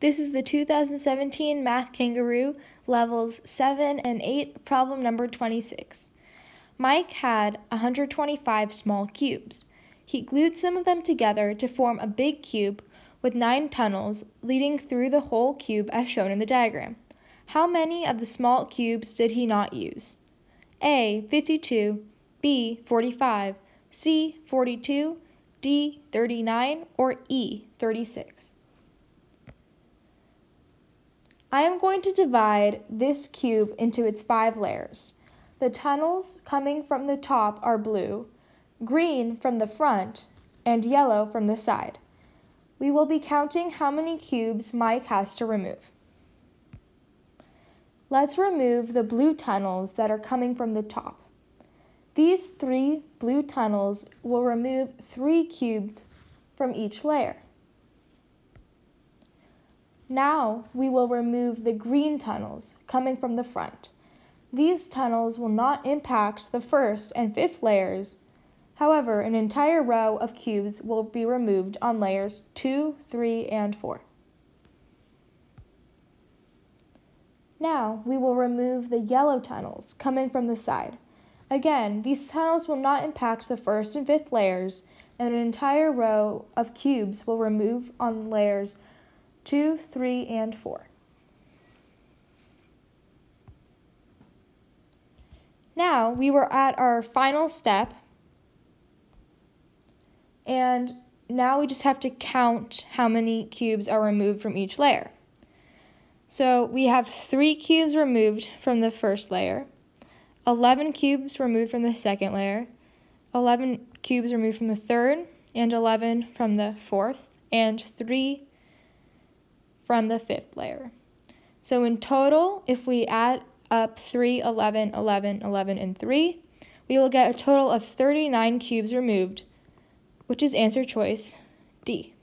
This is the 2017 Math Kangaroo levels 7 and 8, problem number 26. Mike had 125 small cubes. He glued some of them together to form a big cube with nine tunnels leading through the whole cube as shown in the diagram. How many of the small cubes did he not use? A. 52, B. 45, C. 42, D. 39, or E. 36? I am going to divide this cube into its five layers. The tunnels coming from the top are blue, green from the front, and yellow from the side. We will be counting how many cubes Mike has to remove. Let's remove the blue tunnels that are coming from the top. These three blue tunnels will remove three cubes from each layer. Now we will remove the green tunnels coming from the front. These tunnels will not impact the first and fifth layers. However, an entire row of cubes will be removed on layers 2, 3, and 4. Now we will remove the yellow tunnels coming from the side. Again, these tunnels will not impact the first and fifth layers, and an entire row of cubes will remove on layers 2, 3, and 4. Now we were at our final step, and now we just have to count how many cubes are removed from each layer. So we have 3 cubes removed from the first layer, 11 cubes removed from the second layer, 11 cubes removed from the third, and 11 from the fourth, and 3 from the fifth layer. So in total, if we add up 3, 11, 11, 11, and 3, we will get a total of 39 cubes removed, which is answer choice D.